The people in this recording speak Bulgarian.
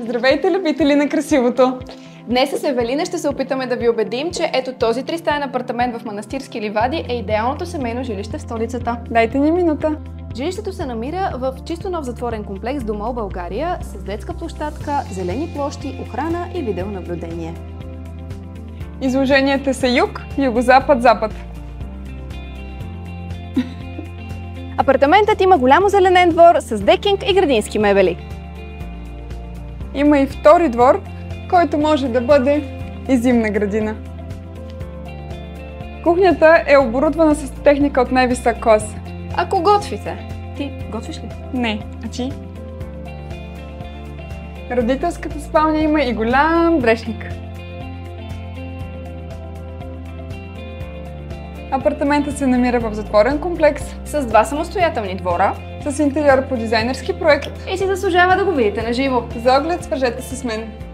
Здравейте, любители на красивото! Днес с Евелина ще се опитаме да ви убедим, че ето този тристаен апартамент в Манастирски ливади е идеалното семейно жилище в столицата. Дайте ни минута. Жилището се намира в чисто нов затворен комплекс Домол България с детска площадка, зелени площи, охрана и видеонаблюдение. Изложенията са юг, югозапад, запад. Апартаментът има голямо зеленен двор с декинг и градински мебели. Има и втори двор, който може да бъде и зимна градина. Кухнята е оборудвана с техника от най-висок клас. Ако готвите, ти готвиш ли? Не, а ти? Родителската спалня има и голям дрешник. Апартаментът се намира в затворен комплекс С два самостоятелни двора с интериор по дизайнерски проект. и си заслужава да го видите на живо. За оглед свържете се с мен.